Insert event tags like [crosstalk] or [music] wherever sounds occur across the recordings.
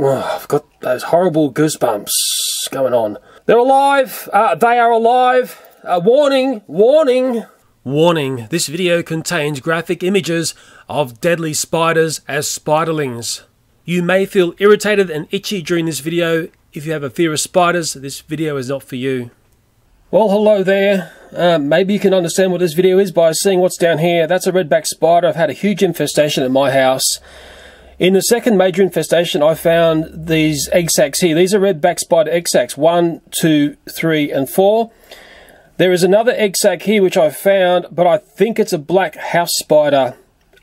Oh, I've got those horrible goosebumps going on. They're alive! Uh, they are alive! Uh, warning! Warning! Warning, this video contains graphic images of deadly spiders as spiderlings. You may feel irritated and itchy during this video. If you have a fear of spiders, this video is not for you. Well, hello there. Uh, maybe you can understand what this video is by seeing what's down here. That's a redback spider. I've had a huge infestation at my house. In the second major infestation, I found these egg sacs here. These are redback spider egg sacs, one, two, three, and four. There is another egg sac here which I found, but I think it's a black house spider.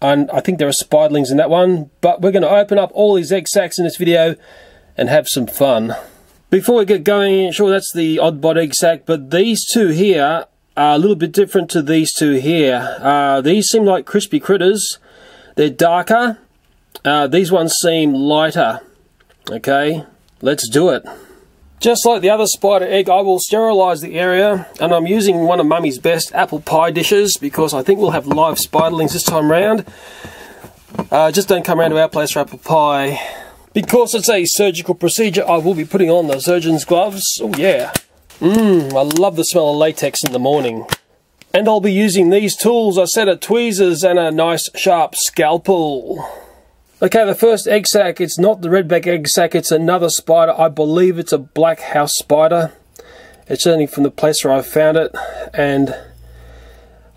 And I think there are spiderlings in that one. But we're going to open up all these egg sacs in this video and have some fun. Before we get going, sure that's the odd bod egg sac, but these two here are a little bit different to these two here. Uh, these seem like crispy critters. They're darker. Uh, these ones seem lighter. Okay, let's do it. Just like the other spider egg, I will sterilise the area, and I'm using one of Mummy's best apple pie dishes because I think we'll have live spiderlings this time round. Uh, just don't come around to our place for apple pie. Because it's a surgical procedure, I will be putting on the surgeon's gloves. Oh yeah. Mmm, I love the smell of latex in the morning. And I'll be using these tools, a set of tweezers and a nice sharp scalpel. Okay, the first egg sac, it's not the redback egg sac, it's another spider. I believe it's a black house spider. It's certainly from the place where I found it. And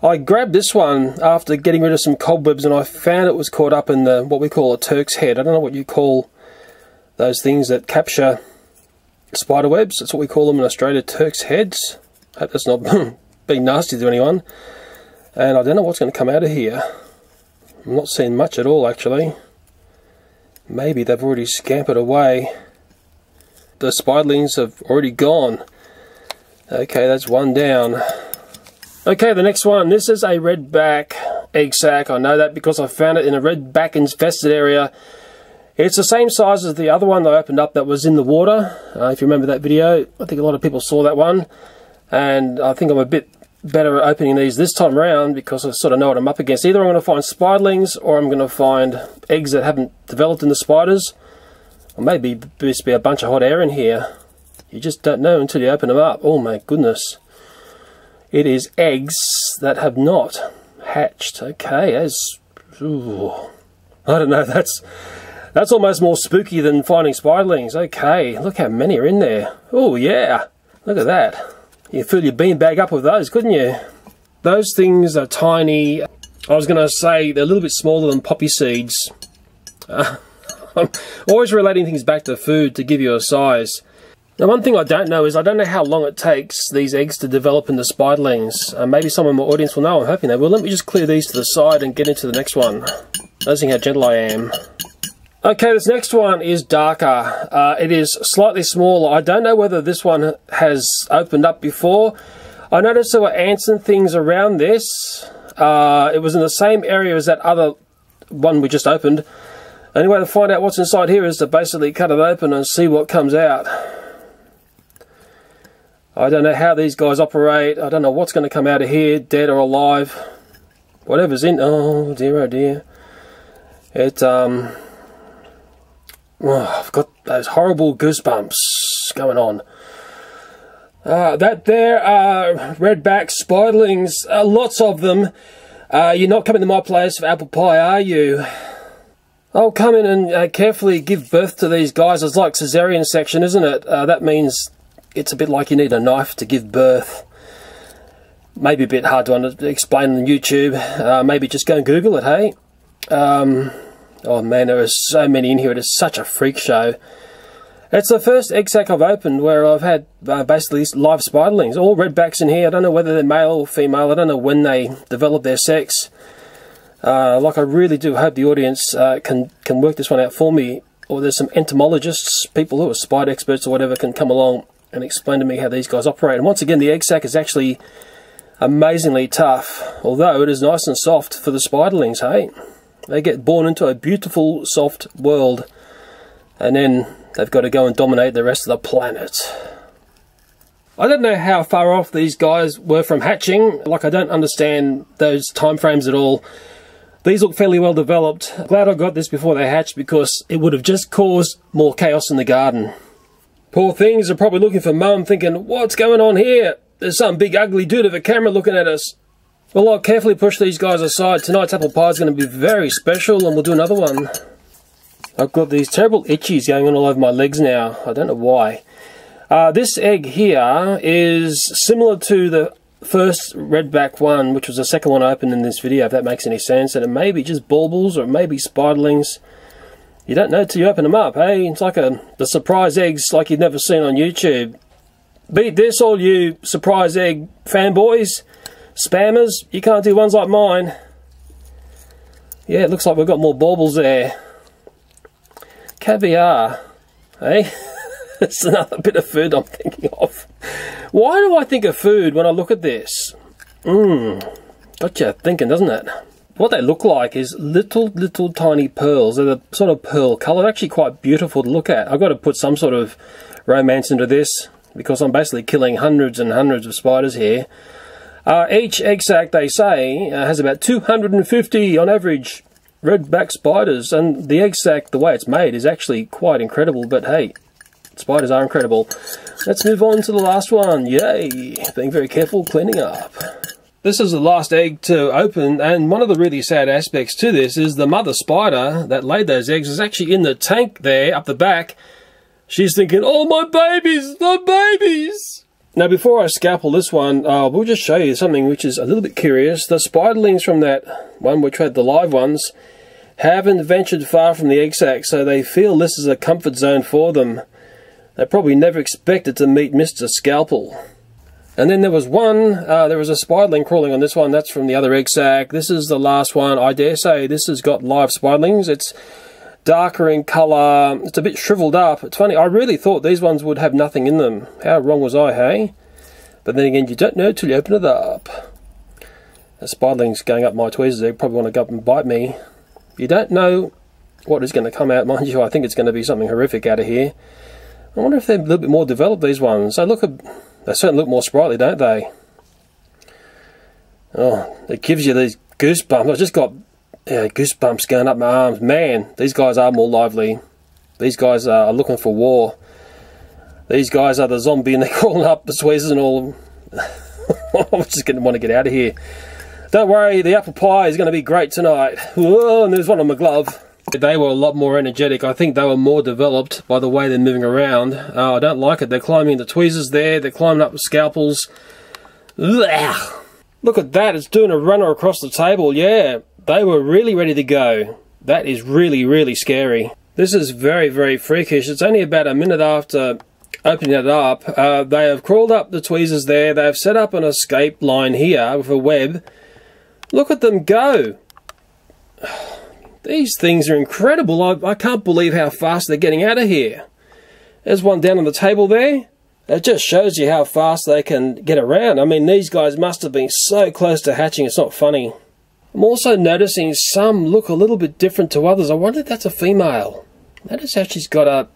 I grabbed this one after getting rid of some cobwebs and I found it was caught up in the what we call a Turk's head. I don't know what you call those things that capture spider webs. That's what we call them in Australia, Turk's heads. Hope that's not [laughs] being nasty to anyone. And I don't know what's going to come out of here. I'm not seeing much at all actually. Maybe they've already scampered away. The spiderlings have already gone. Okay, that's one down. Okay, the next one. This is a redback egg sac. I know that because I found it in a redback infested area it's the same size as the other one that I opened up that was in the water. Uh, if you remember that video, I think a lot of people saw that one. And I think I'm a bit better opening these this time around because I sort of know what I'm up against. Either I'm going to find spiderlings or I'm going to find eggs that haven't developed in the spiders. Or maybe just be a bunch of hot air in here. You just don't know until you open them up. Oh my goodness. It is eggs that have not hatched. Okay, as... I don't know, [laughs] that's... That's almost more spooky than finding spiderlings. Okay, look how many are in there. Oh, yeah. Look at that. You fill your beanbag up with those, couldn't you? Those things are tiny. I was going to say they're a little bit smaller than poppy seeds. Uh, [laughs] I'm always relating things back to food to give you a size. Now, one thing I don't know is I don't know how long it takes these eggs to develop into spiderlings. Uh, maybe someone in my audience will know. I'm hoping they will. Let me just clear these to the side and get into the next one. Noticing how gentle I am. Okay, this next one is darker. Uh, it is slightly smaller. I don't know whether this one has opened up before. I noticed there were ants and things around this. Uh, it was in the same area as that other one we just opened. Anyway, to find out what's inside here is to basically cut it open and see what comes out. I don't know how these guys operate. I don't know what's going to come out of here, dead or alive. Whatever's in... Oh, dear, oh, dear. It, um... Oh, I've got those horrible goosebumps going on. Uh, that there are redback spiderlings, uh, lots of them. Uh, you're not coming to my place for apple pie, are you? I'll come in and uh, carefully give birth to these guys. It's like cesarean section, isn't it? Uh, that means it's a bit like you need a knife to give birth. Maybe a bit hard to explain on YouTube. Uh, maybe just go and Google it, hey? Um, Oh man, there are so many in here. It is such a freak show. It's the first egg sac I've opened where I've had uh, basically live spiderlings. All redbacks in here. I don't know whether they're male or female. I don't know when they develop their sex. Uh, like I really do hope the audience uh, can can work this one out for me. Or there's some entomologists, people who are spider experts or whatever, can come along and explain to me how these guys operate. And once again, the egg sac is actually amazingly tough, although it is nice and soft for the spiderlings, hey? They get born into a beautiful, soft world, and then they've got to go and dominate the rest of the planet. I don't know how far off these guys were from hatching. Like, I don't understand those time frames at all. These look fairly well developed. Glad I got this before they hatched because it would have just caused more chaos in the garden. Poor things are probably looking for mum thinking, what's going on here? There's some big ugly dude of a camera looking at us. Well, I'll carefully push these guys aside. Tonight's apple pie is going to be very special and we'll do another one. I've got these terrible itchies going on all over my legs now. I don't know why. Uh, this egg here is similar to the first redback one, which was the second one I opened in this video, if that makes any sense. And it may be just baubles or it may be spiderlings. You don't know till you open them up, hey? It's like a the surprise eggs like you've never seen on YouTube. Beat this, all you surprise egg fanboys, spammers. You can't do ones like mine. Yeah, it looks like we've got more baubles there. Caviar, hey? [laughs] That's another bit of food I'm thinking of. Why do I think of food when I look at this? Mmm, got you thinking, doesn't it? What they look like is little, little tiny pearls. They're the sort of pearl colour. Actually quite beautiful to look at. I've got to put some sort of romance into this because I'm basically killing hundreds and hundreds of spiders here. Uh, each egg sac, they say, uh, has about 250 on average redback spiders, and the egg sac, the way it's made, is actually quite incredible. But hey, Spiders are incredible. Let's move on to the last one. Yay! Being very careful cleaning up. This is the last egg to open, and one of the really sad aspects to this is the mother spider that laid those eggs is actually in the tank there up the back. She's thinking, oh my babies, my babies! Now before I scalpel this one, uh, we'll just show you something which is a little bit curious. The spiderlings from that one which had the live ones haven't ventured far from the egg sac, so they feel this is a comfort zone for them. They probably never expected to meet Mr. Scalpel. And then there was one, uh, there was a spiderling crawling on this one, that's from the other egg sac. This is the last one, I dare say this has got live spiderlings. It's darker in colour, it's a bit shriveled up. It's funny, I really thought these ones would have nothing in them. How wrong was I, hey? But then again, you don't know till you open it up. The spiderling's going up my tweezers, they probably want to go up and bite me. You don't know what is going to come out, [laughs] mind you, I think it's going to be something horrific out of here. I wonder if they're a little bit more developed, these ones. They look, a, they certainly look more sprightly, don't they? Oh, it gives you these goosebumps. I've just got yeah, goosebumps going up my arms. Man, these guys are more lively. These guys are looking for war. These guys are the zombie and they're [laughs] crawling up the tweezers and all. [laughs] I'm just going to want to get out of here. Don't worry, the apple pie is going to be great tonight. Whoa, and there's one on my glove. They were a lot more energetic. I think they were more developed by the way they're moving around. Uh, I don't like it. They're climbing the tweezers there. They're climbing up the scalpels. Look at that. It's doing a runner across the table. Yeah, they were really ready to go. That is really, really scary. This is very, very freakish. It's only about a minute after opening it up. Uh, they have crawled up the tweezers there. They have set up an escape line here with a web. Look at them go. [sighs] These things are incredible. I, I can't believe how fast they're getting out of here. There's one down on the table there. It just shows you how fast they can get around. I mean, these guys must have been so close to hatching, it's not funny. I'm also noticing some look a little bit different to others. I wonder if that's a female. Notice how she's got a,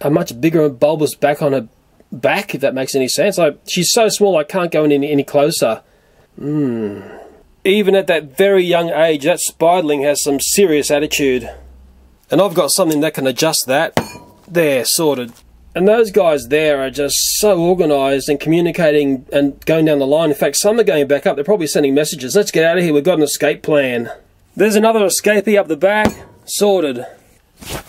a much bigger and bulbous back on her back, if that makes any sense. Like, she's so small I can't go in any, any closer. Hmm even at that very young age, that spiderling has some serious attitude. And I've got something that can adjust that. There, sorted. And those guys there are just so organised and communicating and going down the line. In fact, some are going back up. They're probably sending messages. Let's get out of here. We've got an escape plan. There's another escapee up the back. Sorted.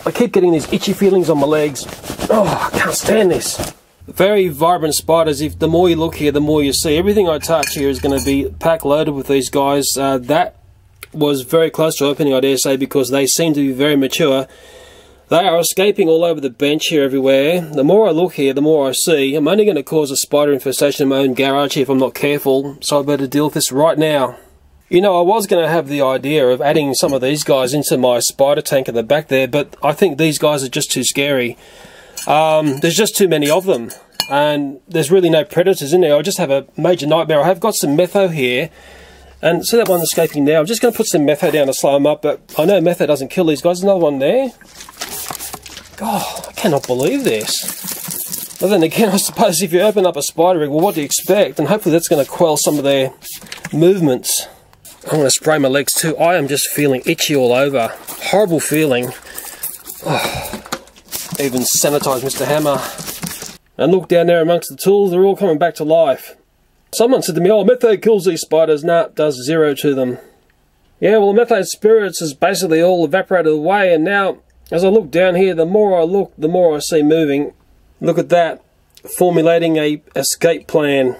I keep getting these itchy feelings on my legs. Oh, I can't stand this very vibrant spiders. If the more you look here, the more you see. Everything I touch here is going to be pack loaded with these guys. Uh, that was very close to opening, I dare say, because they seem to be very mature. They are escaping all over the bench here everywhere. The more I look here, the more I see. I'm only going to cause a spider infestation in my own garage if I'm not careful, so I better deal with this right now. You know, I was going to have the idea of adding some of these guys into my spider tank at the back there, but I think these guys are just too scary. Um, there's just too many of them and there's really no predators in there. I just have a major nightmare. I have got some metho here and see that one escaping now. I'm just going to put some metho down to slow them up, but I know metho doesn't kill these guys. There's another one there. God, I cannot believe this. But then again, [laughs] I suppose if you open up a spider rig, well, what do you expect? And hopefully that's going to quell some of their movements. I'm going to spray my legs too. I am just feeling itchy all over. Horrible feeling. Oh. [sighs] Even sanitize Mr. Hammer. And look down there amongst the tools, they're all coming back to life. Someone said to me, oh, metho kills these spiders. Nah, does zero to them. Yeah, well, methane spirits is basically all evaporated away, and now, as I look down here, the more I look, the more I see moving. Look at that. Formulating a escape plan.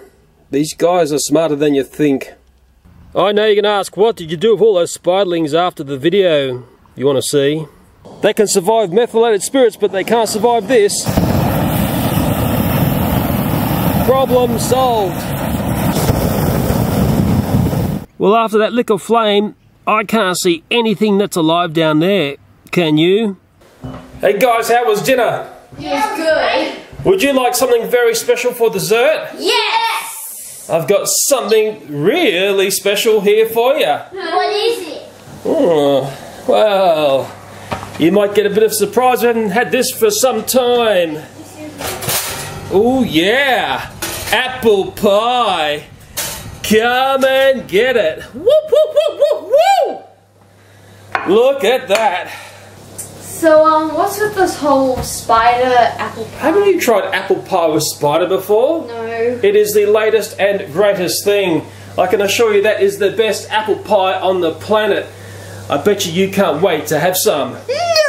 These guys are smarter than you think. I know you can ask, what did you do with all those spiderlings after the video? You want to see? They can survive methylated spirits, but they can't survive this. Problem solved. Well, after that lick of flame, I can't see anything that's alive down there. Can you? Hey guys, how was dinner? It was good. Would you like something very special for dessert? Yes! I've got something really special here for you. What is it? Oh, well, you might get a bit of surprise. We haven't had this for some time. Oh, yeah. Apple pie. Come and get it. Whoop, whoop, whoop, whoop, whoop. Look at that. So, um, what's with this whole spider apple pie? Haven't you tried apple pie with spider before? No. It is the latest and greatest thing. I can assure you that is the best apple pie on the planet. I bet you you can't wait to have some. No!